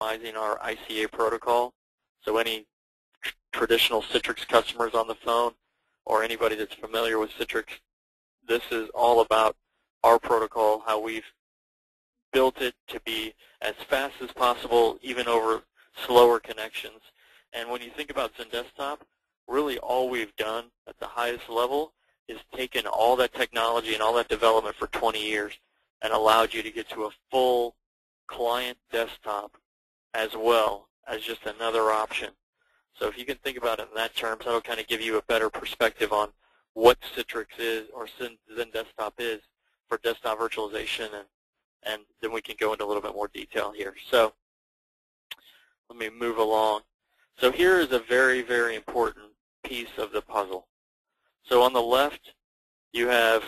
optimizing our ICA protocol. So any traditional Citrix customers on the phone or anybody that's familiar with Citrix, this is all about our protocol, how we've built it to be as fast as possible, even over slower connections. And when you think about XenDesktop, really all we've done at the highest level is taken all that technology and all that development for 20 years and allowed you to get to a full client desktop as well as just another option. So if you can think about it in that terms, that'll kind of give you a better perspective on what Citrix is or XenDesktop is for desktop virtualization, and, and then we can go into a little bit more detail here. So let me move along. So here is a very, very important piece of the puzzle. So on the left, you have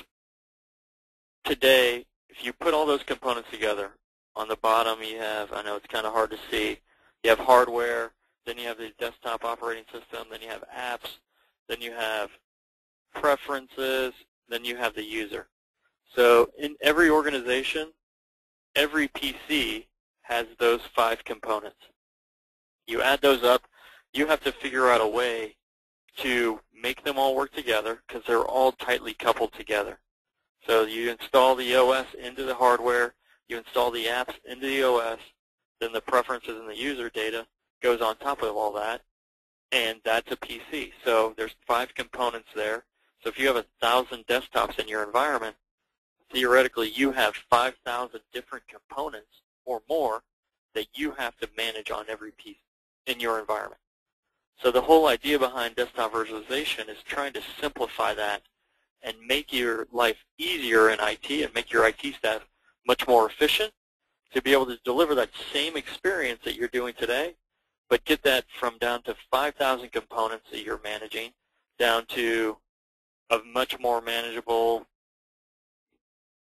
today, if you put all those components together, on the bottom you have, I know it's kind of hard to see, you have hardware, then you have the desktop operating system, then you have apps, then you have preferences, then you have the user. So in every organization, every PC has those five components. You add those up, you have to figure out a way to make them all work together because they're all tightly coupled together. So you install the OS into the hardware, you install the apps into the OS, then the preferences and the user data goes on top of all that, and that's a PC. So there's five components there. So if you have a thousand desktops in your environment, theoretically you have 5,000 different components or more that you have to manage on every piece in your environment. So the whole idea behind desktop virtualization is trying to simplify that and make your life easier in IT and make your IT staff much more efficient to be able to deliver that same experience that you're doing today, but get that from down to 5,000 components that you're managing down to a much more manageable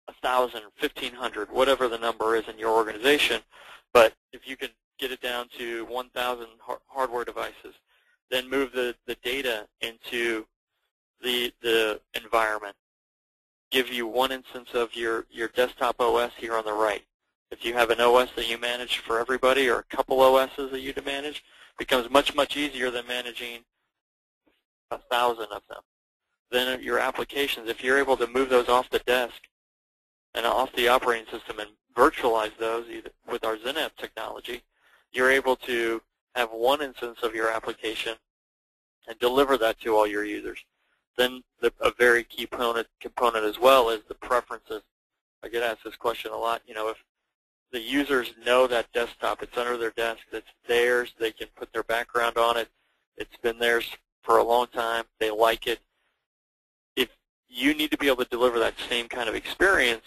1,000, 1,500, whatever the number is in your organization. But if you can get it down to 1,000 hardware devices, then move the, the data into the, the environment. Give you one instance of your, your desktop OS here on the right. If you have an OS that you manage for everybody or a couple OSs that you manage, it becomes much, much easier than managing a thousand of them. Then your applications, if you're able to move those off the desk and off the operating system and virtualize those with our XenApp technology, you're able to have one instance of your application and deliver that to all your users. Then the, a very key component, component as well is the preferences. I get asked this question a lot. You know, if the users know that desktop, it's under their desk, it's theirs, they can put their background on it, it's been theirs for a long time, they like it. If you need to be able to deliver that same kind of experience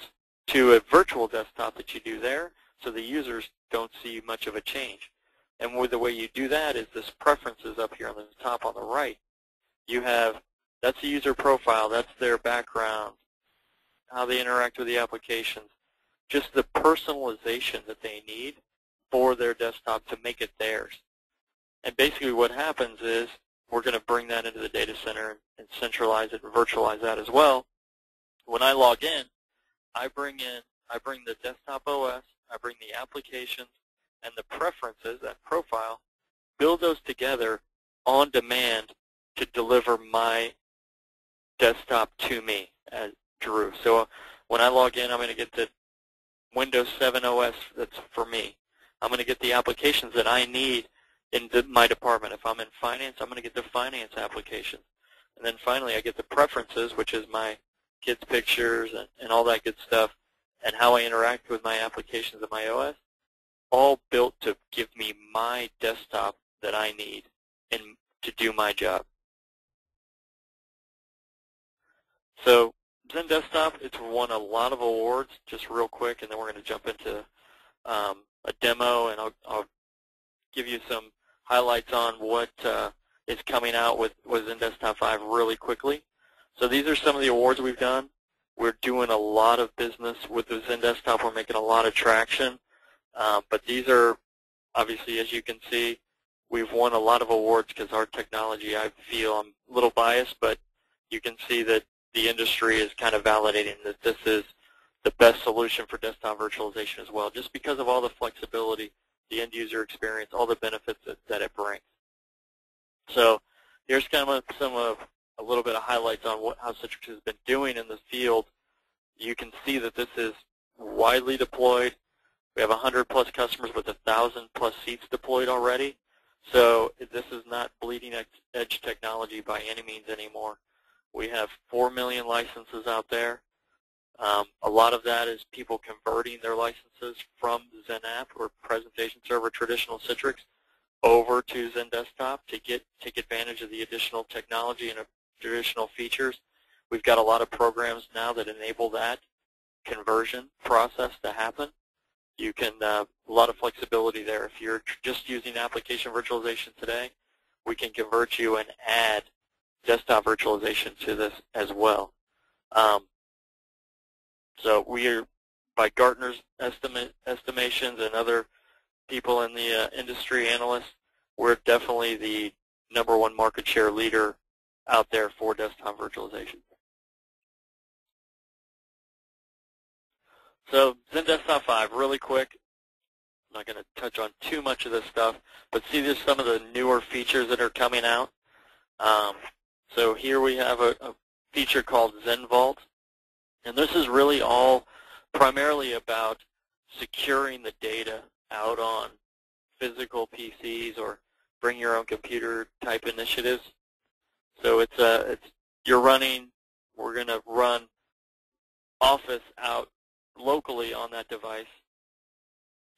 to a virtual desktop that you do there, so the users don't see much of a change. And the way you do that is this preferences up here on the top on the right. You have, that's the user profile, that's their background, how they interact with the applications, just the personalization that they need for their desktop to make it theirs. And basically what happens is we're going to bring that into the data center and centralize it and virtualize that as well. When I log in, I bring in, I bring the desktop OS, I bring the applications, and the preferences, that profile, build those together on demand to deliver my desktop to me as Drew. So when I log in, I'm going to get the Windows 7 OS that's for me. I'm going to get the applications that I need in the, my department. If I'm in finance, I'm going to get the finance applications. And then finally, I get the preferences, which is my kids' pictures and, and all that good stuff, and how I interact with my applications and my OS all built to give me my desktop that I need and to do my job. So XenDesktop, it's won a lot of awards, just real quick, and then we're going to jump into um, a demo, and I'll, I'll, give you some highlights on what uh, is coming out with, with XenDesktop 5 really quickly. So these are some of the awards we've done. We're doing a lot of business with the XenDesktop. We're making a lot of traction. Um, but these are, obviously, as you can see, we've won a lot of awards because our technology, I feel, I'm a little biased, but you can see that the industry is kind of validating that this is the best solution for desktop virtualization as well, just because of all the flexibility the end user experience, all the benefits that, that it brings. So here's kind of some of a little bit of highlights on what, how Citrix has been doing in the field. You can see that this is widely deployed. We have 100 plus customers with 1,000 plus seats deployed already. So this is not bleeding edge technology by any means anymore. We have 4 million licenses out there. Um, a lot of that is people converting their licenses from XenApp or Presentation Server traditional Citrix over to XenDesktop to get take advantage of the additional technology and additional features. We've got a lot of programs now that enable that conversion process to happen. You can uh, a lot of flexibility there. If you're just using application virtualization today, we can convert you and add desktop virtualization to this as well. Um, so we are, by Gartner's estimate, estimations and other people in the uh, industry analysts, we're definitely the number one market share leader out there for desktop virtualization. So XenDesktop 5, really quick. I'm not going to touch on too much of this stuff, but see there's some of the newer features that are coming out. Um, so here we have a, a feature called XenVault, and this is really all primarily about securing the data out on physical PCs or bring your own computer type initiatives. So it's a, uh, it's you're running. We're going to run Office out locally on that device,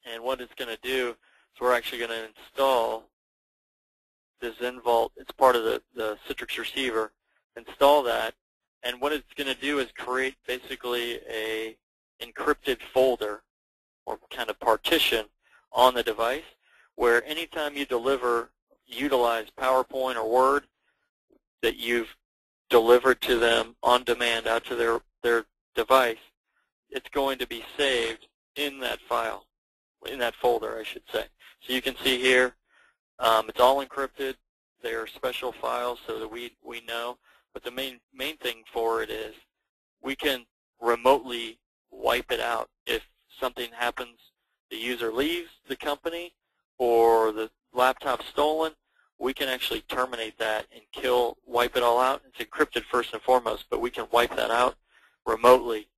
and what it's going to do is we're actually going to install the XenVault. It's part of the the Citrix receiver. Install that, and what it's going to do is create basically a encrypted folder or kind of partition on the device where anytime you deliver, utilize PowerPoint or Word that you've delivered to them on demand out to their, their device, it's going to be saved in that file, in that folder, I should say. So you can see here, um, it's all encrypted. They are special files so that we, we know but the main main thing for it is we can remotely wipe it out if something happens. The user leaves the company or the laptop's stolen. We can actually terminate that and kill, wipe it all out. It's encrypted first and foremost, but we can wipe that out remotely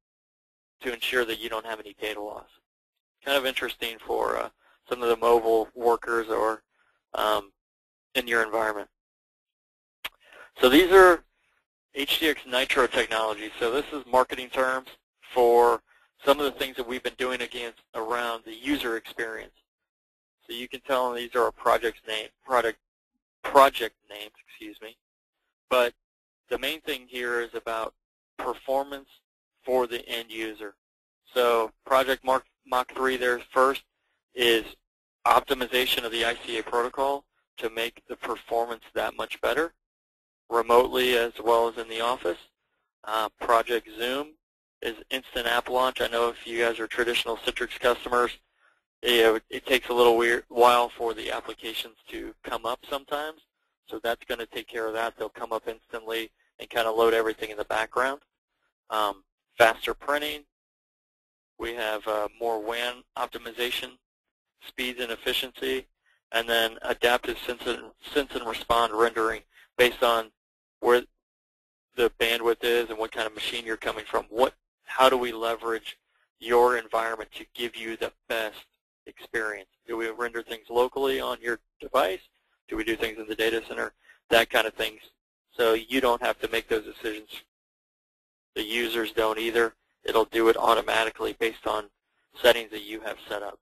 to ensure that you don't have any data loss. Kind of interesting for uh, some of the mobile workers or um, in your environment. So these are HDX Nitro technology. So this is marketing terms for some of the things that we've been doing against around the user experience. So you can tell these are our project's name, product, project names, excuse me. But the main thing here is about performance for the end user. So Project Mark, Mach 3 there first is optimization of the ICA protocol to make the performance that much better remotely as well as in the office. Uh, Project Zoom is instant app launch. I know if you guys are traditional Citrix customers, it, it takes a little weird, while for the applications to come up sometimes. So that's going to take care of that. They'll come up instantly and kind of load everything in the background. Um, faster printing. We have uh, more WAN optimization, speeds and efficiency, and then adaptive sense and, sense and respond rendering based on where the bandwidth is and what kind of machine you're coming from. What, how do we leverage your environment to give you the best experience? Do we render things locally on your device? Do we do things in the data center? That kind of things. So you don't have to make those decisions. The users don't either. It'll do it automatically based on settings that you have set up.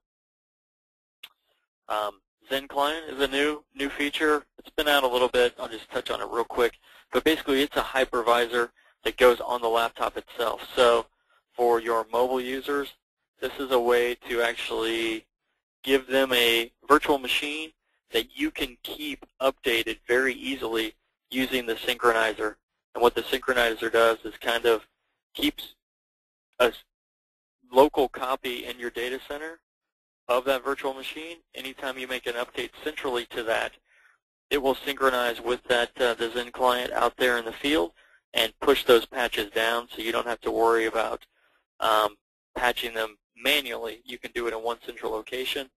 Um, XenClient is a new new feature. It's been out a little bit. I'll just touch on it real quick. But basically, it's a hypervisor that goes on the laptop itself. So for your mobile users, this is a way to actually give them a virtual machine that you can keep updated very easily using the synchronizer. And what the synchronizer does is kind of keeps a local copy in your data center of that virtual machine. Anytime you make an update centrally to that, it will synchronize with that uh, the XenClient out there in the field and push those patches down so you don't have to worry about um, patching them manually. You can do it in one central location